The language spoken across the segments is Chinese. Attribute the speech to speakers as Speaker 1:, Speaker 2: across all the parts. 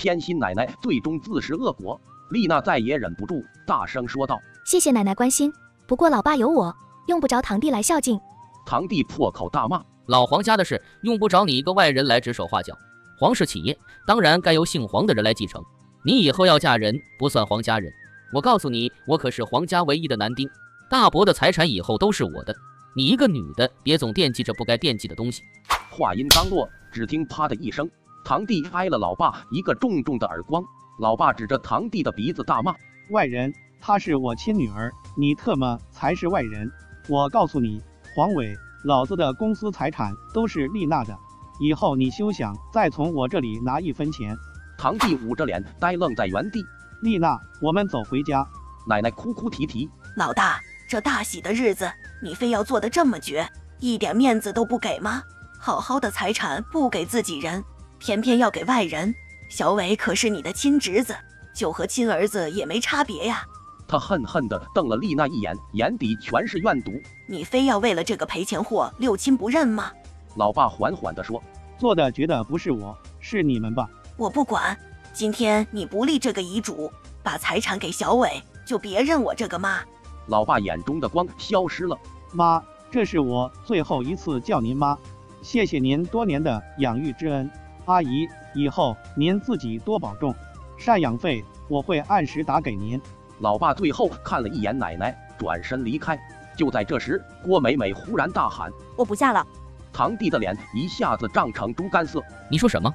Speaker 1: 偏心奶奶最终自食恶果。丽娜再也忍不住，大声说道：“
Speaker 2: 谢谢奶奶关心，不过老爸有我，用不着堂弟来孝敬。”
Speaker 1: 堂弟破口大骂：“
Speaker 3: 老黄家的事用不着你一个外人来指手画脚，黄氏企业当然该由姓黄的人来继承。你以后要嫁人，不算黄家人。我告诉你，我可是黄家唯一的男丁，大伯的财产以后都是我的。你一个女的，别总惦记着不该惦记的东西。”
Speaker 1: 话音刚落，只听啪的一声，堂弟挨了老爸一个重重的耳光。老爸指着堂弟的鼻子大骂：“
Speaker 4: 外人！她是我亲女儿，你特么才是外人！我告诉你，黄伟，老子的公司财产都是丽娜的，以后你休想再从我这里拿一分钱！”
Speaker 1: 堂弟捂着脸呆愣在原地。
Speaker 4: 丽娜，我们走回家。
Speaker 1: 奶奶哭哭啼啼：“
Speaker 5: 老大，这大喜的日子，你非要做的这么绝，一点面子都不给吗？”好好的财产不给自己人，偏偏要给外人。小伟可是你的亲侄子，就和亲儿子也没差别呀。
Speaker 1: 他恨恨地瞪了丽娜一眼，眼底全是怨毒。
Speaker 5: 你非要为了这个赔钱货六亲不认吗？
Speaker 1: 老爸缓缓地说：“
Speaker 4: 做的绝的不是我，是你们吧？
Speaker 5: 我不管。今天你不立这个遗嘱，把财产给小伟，就别认我这个妈。”
Speaker 1: 老爸眼中的光消失了。
Speaker 4: 妈，这是我最后一次叫您妈。谢谢您多年的养育之恩，阿姨，以后您自己多保重，赡养费我会按时打给您。
Speaker 1: 老爸最后看了一眼奶奶，转身离开。就在这时，郭美美忽然大喊：“
Speaker 6: 我不嫁了！”
Speaker 1: 堂弟的脸一下子涨成猪肝色。
Speaker 3: 你说什么？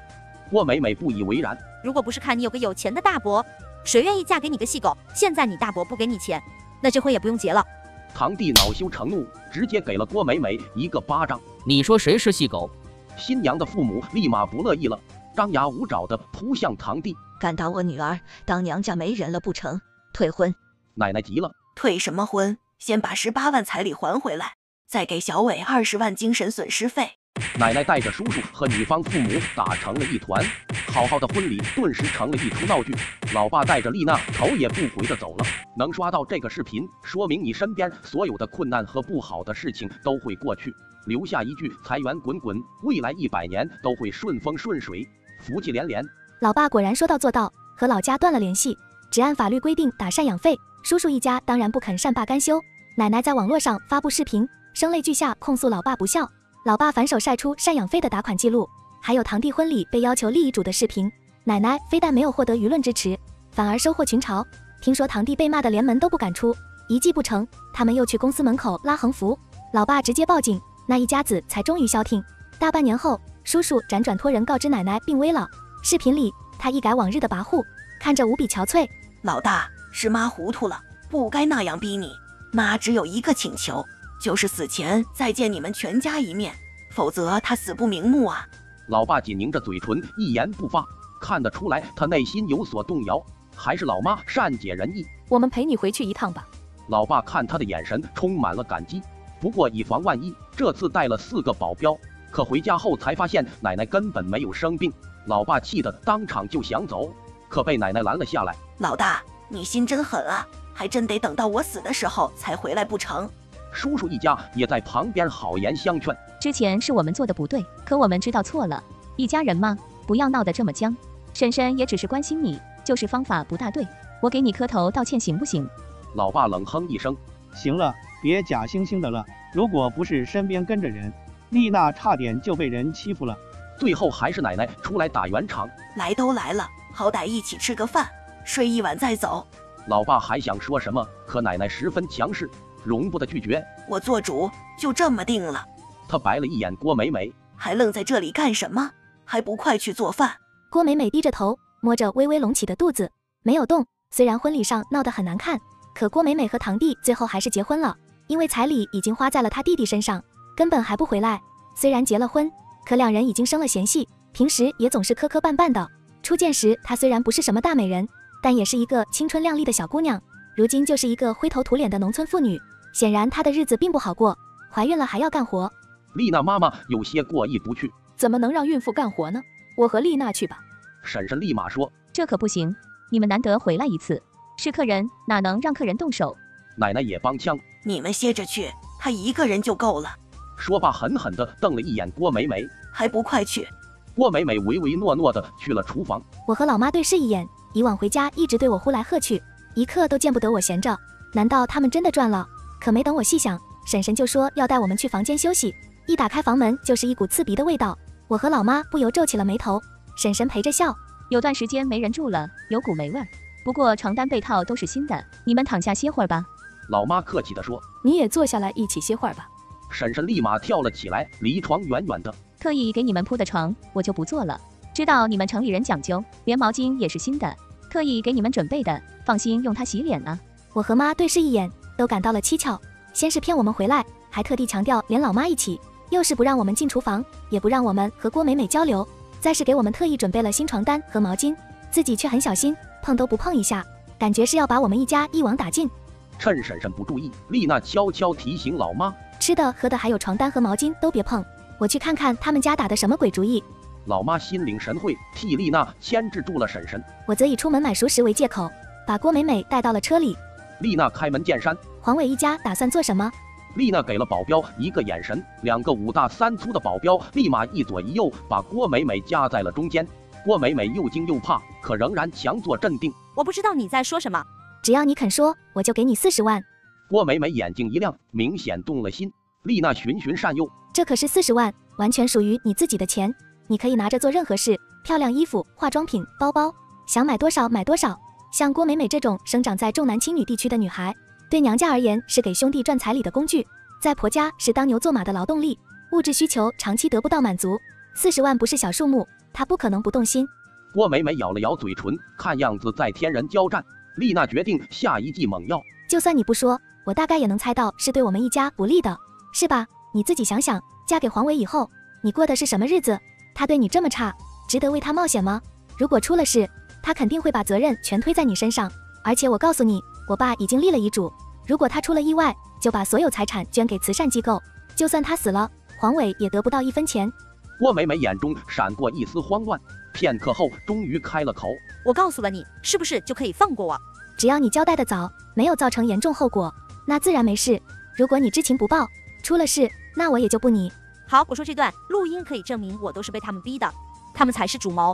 Speaker 1: 郭美美不以为然。
Speaker 6: 如果不是看你有个有钱的大伯，谁愿意嫁给你个细狗？现在你大伯不给你钱，那这婚也不用结了。
Speaker 1: 堂弟恼羞成怒，直接给了郭美美一个巴掌。
Speaker 3: 你说谁是细狗？
Speaker 1: 新娘的父母立马不乐意了，张牙舞爪的扑向堂弟。
Speaker 5: 敢打我女儿，当娘家没人了不成？退婚！
Speaker 1: 奶奶急了，
Speaker 5: 退什么婚？先把十八万彩礼还回来，再给小伟二十万精神损失费。
Speaker 1: 奶奶带着叔叔和女方父母打成了一团，好好的婚礼顿时成了一出闹剧。老爸带着丽娜头也不回的走了。能刷到这个视频，说明你身边所有的困难和不好的事情都会过去，留下一句财源滚滚，未来一百年都会顺风顺水，福气连连。
Speaker 2: 老爸果然说到做到，和老家断了联系，只按法律规定打赡养费。叔叔一家当然不肯善罢甘休，奶奶在网络上发布视频，声泪俱下控诉老爸不孝。老爸反手晒出赡养费的打款记录，还有堂弟婚礼被要求立遗嘱的视频。奶奶非但没有获得舆论支持，反而收获群嘲。听说堂弟被骂的连门都不敢出，一计不成，他们又去公司门口拉横幅。老爸直接报警，那一家子才终于消停。大半年后，叔叔辗转托人告知奶奶病危了。视频里，他一改往日的跋扈，看着无比憔悴。
Speaker 5: 老大，是妈糊涂了，不该那样逼你。妈只有一个请求。就是死前再见你们全家一面，否则她死不瞑目啊！
Speaker 1: 老爸紧拧着嘴唇，一言不发，看得出来他内心有所动摇。还是老妈善解人意，
Speaker 6: 我们陪你回去一趟吧。
Speaker 1: 老爸看他的眼神充满了感激，不过以防万一，这次带了四个保镖。可回家后才发现奶奶根本没有生病，老爸气得当场就想走，可被奶奶拦了下来。
Speaker 5: 老大，你心真狠啊，还真得等到我死的时候才回来不成？
Speaker 1: 叔叔一家也在旁边好言相劝。
Speaker 7: 之前是我们做的不对，可我们知道错了。一家人嘛，不要闹得这么僵。婶婶也只是关心你，就是方法不大对。我给你磕头道歉行不行？
Speaker 1: 老爸冷哼一声：“
Speaker 4: 行了，别假惺惺的了。如果不是身边跟着人，丽娜差点就被人欺负了。
Speaker 1: 最后还是奶奶出来打圆场。
Speaker 5: 来都来了，好歹一起吃个饭，睡一晚再走。”
Speaker 1: 老爸还想说什么，可奶奶十分强势。容不得拒绝，
Speaker 5: 我做主，就这么定了。
Speaker 1: 他白了一眼郭美美，
Speaker 5: 还愣在这里干什么？还不快去做饭！
Speaker 2: 郭美美低着头，摸着微微隆起的肚子，没有动。虽然婚礼上闹得很难看，可郭美美和堂弟最后还是结婚了，因为彩礼已经花在了他弟弟身上，根本还不回来。虽然结了婚，可两人已经生了嫌隙，平时也总是磕磕绊绊的。初见时，她虽然不是什么大美人，但也是一个青春靓丽的小姑娘，如今就是一个灰头土脸的农村妇女。显然她的日子并不好过，怀孕了还要干活。
Speaker 1: 丽娜妈妈有些过意不去，
Speaker 6: 怎么能让孕妇干活呢？我和丽娜去吧。
Speaker 1: 婶婶立马说：“
Speaker 7: 这可不行，你们难得回来一次，是客人，哪能让客人动手？”
Speaker 1: 奶奶也帮腔：“
Speaker 5: 你们歇着去，她一个人就够了。”
Speaker 1: 说罢狠狠地瞪了一眼郭美美：“
Speaker 5: 还不快去！”
Speaker 1: 郭美美唯唯诺诺地去了厨房。
Speaker 2: 我和老妈对视一眼，以往回家一直对我呼来喝去，一刻都见不得我闲着。难道他们真的赚了？可没等我细想，婶婶就说要带我们去房间休息。一打开房门，就是一股刺鼻的味道。我和老妈不由皱起了眉头。婶婶陪着笑，
Speaker 7: 有段时间没人住了，有股霉味儿。不过床单被套都是新的，你们躺下歇会儿吧。
Speaker 1: 老妈客气地说。
Speaker 2: 你也坐下来一起歇会儿吧。
Speaker 1: 婶婶立马跳了起来，离床远远的。
Speaker 7: 特意给你们铺的床，我就不坐了。知道你们城里人讲究，连毛巾也是新的，特意给你们准备的，放心用它洗脸呢。
Speaker 2: 我和妈对视一眼，都感到了蹊跷。先是骗我们回来，还特地强调连老妈一起，又是不让我们进厨房，也不让我们和郭美美交流，再是给我们特意准备了新床单和毛巾，自己却很小心，碰都不碰一下，感觉是要把我们一家一网打尽。
Speaker 1: 趁婶婶不注意，丽娜悄悄提醒老妈：
Speaker 2: 吃的喝的还有床单和毛巾都别碰，我去看看他们家打的什么鬼主意。
Speaker 1: 老妈心领神会，替丽娜牵制住了婶婶。
Speaker 2: 我则以出门买熟食为借口，把郭美美带到了车里。
Speaker 1: 丽娜开门见山：“
Speaker 2: 黄伟一家打算做什么？”
Speaker 1: 丽娜给了保镖一个眼神，两个五大三粗的保镖立马一左一右把郭美美夹在了中间。郭美美又惊又怕，可仍然强作镇定。
Speaker 6: 我不知道你在说什么，
Speaker 2: 只要你肯说，我就给你四十万。
Speaker 1: 郭美美眼睛一亮，明显动了心。丽娜循循善诱：“
Speaker 2: 这可是四十万，完全属于你自己的钱，你可以拿着做任何事，漂亮衣服、化妆品、包包，想买多少买多少。”像郭美美这种生长在重男轻女地区的女孩，对娘家而言是给兄弟赚彩礼的工具，在婆家是当牛做马的劳动力，物质需求长期得不到满足。四十万不是小数目，她不可能不动心。
Speaker 1: 郭美美咬了咬嘴唇，看样子在天人交战。丽娜决定下一剂猛药，
Speaker 2: 就算你不说，我大概也能猜到是对我们一家不利的，是吧？你自己想想，嫁给黄伟以后，你过的是什么日子？他对你这么差，值得为他冒险吗？如果出了事，他肯定会把责任全推在你身上，而且我告诉你，我爸已经立了遗嘱，如果他出了意外，就把所有财产捐给慈善机构，就算他死了，黄伟也得不到一分钱。
Speaker 1: 郭美美眼中闪过一丝慌乱，片刻后终于开了口：“
Speaker 6: 我告诉了你，是不是就可以放过我？
Speaker 2: 只要你交代的早，没有造成严重后果，那自然没事。如果你知情不报，出了事，那我也就不你。
Speaker 6: 好，我说这段录音可以证明我都是被他们逼的，他们才是主谋。”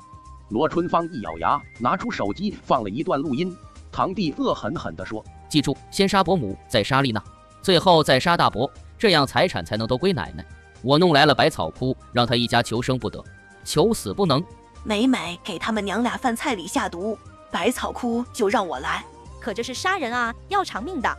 Speaker 1: 罗春芳一咬牙，拿出手机放了一段录音。堂弟恶狠狠地说：“
Speaker 3: 记住，先杀伯母，再杀丽娜，最后再杀大伯，这样财产才能都归奶奶。我弄来了百草枯，让他一家求生不得，求死不能。
Speaker 5: 美美给他们娘俩饭菜里下毒，百草枯就让我来。
Speaker 6: 可这是杀人啊，要偿命的。”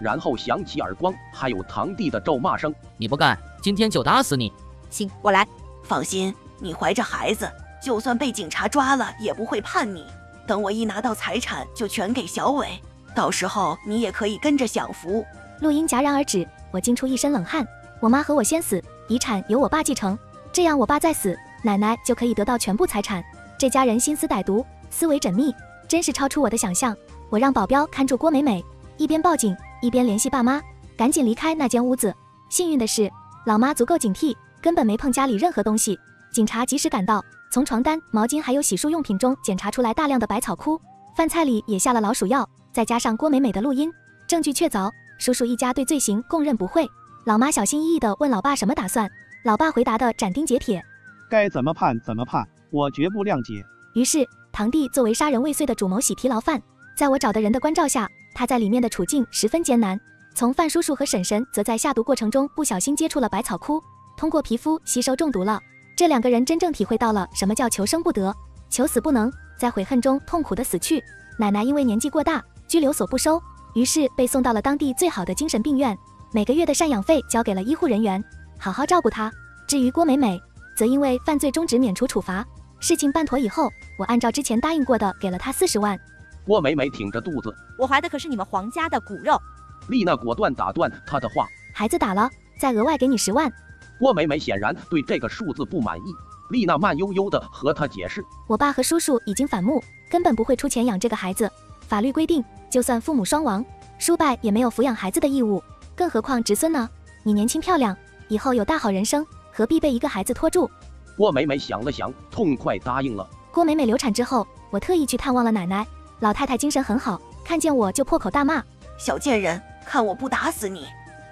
Speaker 1: 然后响起耳光，还有堂弟的咒骂声：“
Speaker 3: 你不干，今天就打死你！”
Speaker 6: 行，我来。
Speaker 5: 放心，你怀着孩子。就算被警察抓了，也不会判你。等我一拿到财产，就全给小伟，到时候你也可以跟着享福。
Speaker 2: 录音戛然而止，我惊出一身冷汗。我妈和我先死，遗产由我爸继承，这样我爸再死，奶奶就可以得到全部财产。这家人心思歹毒，思维缜密，真是超出我的想象。我让保镖看住郭美美，一边报警一边联系爸妈，赶紧离开那间屋子。幸运的是，老妈足够警惕，根本没碰家里任何东西。警察及时赶到。从床单、毛巾还有洗漱用品中检查出来大量的百草枯，饭菜里也下了老鼠药，再加上郭美美的录音，证据确凿。叔叔一家对罪行供认不讳。老妈小心翼翼地问老爸什么打算，老爸回答的斩钉截铁：
Speaker 4: 该怎么判怎么判，我绝不谅解。
Speaker 2: 于是堂弟作为杀人未遂的主谋，喜提牢饭。在我找的人的关照下，他在里面的处境十分艰难。从范叔叔和婶婶则在下毒过程中不小心接触了百草枯，通过皮肤吸收中毒了。这两个人真正体会到了什么叫求生不得，求死不能，在悔恨中痛苦的死去。奶奶因为年纪过大，拘留所不收，于是被送到了当地最好的精神病院，每个月的赡养费交给了医护人员，好好照顾她。至于郭美美，则因为犯罪终止免除处罚。事情办妥以后，我按照之前答应过的给了他四十万。
Speaker 1: 郭美美挺着肚子，
Speaker 6: 我怀的可是你们黄家的骨肉。
Speaker 1: 丽娜果断打断她的话，
Speaker 2: 孩子打了，再额外给你十万。
Speaker 1: 郭美美显然对这个数字不满意，丽娜慢悠悠地和她解释：“
Speaker 2: 我爸和叔叔已经反目，根本不会出钱养这个孩子。法律规定，就算父母双亡，叔伯也没有抚养孩子的义务，更何况侄孙呢？你年轻漂亮，以后有大好人生，何必被一个孩子拖住？”
Speaker 1: 郭美美想了想，痛快答应了。
Speaker 2: 郭美美流产之后，我特意去探望了奶奶，老太太精神很好，看见我就破口大骂：“
Speaker 5: 小贱人，看我不打死你！”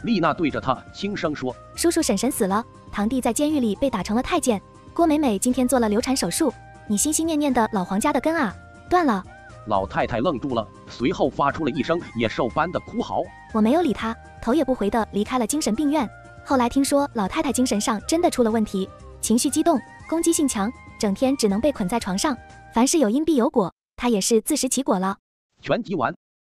Speaker 1: 丽娜对着她轻声说：“
Speaker 2: 叔叔婶婶死了，堂弟在监狱里被打成了太监，郭美美今天做了流产手术，你心心念念的老黄家的根啊，断了。
Speaker 1: 老太太愣住了，随后发出了一声野兽般的哭嚎。
Speaker 2: 我没有理她，头也不回的离开了精神病院。后来听说老太太精神上真的出了问题，情绪激动，攻击性强，整天只能被捆在床上。凡事有因必有果，她也是自食其果了。
Speaker 1: 全集完。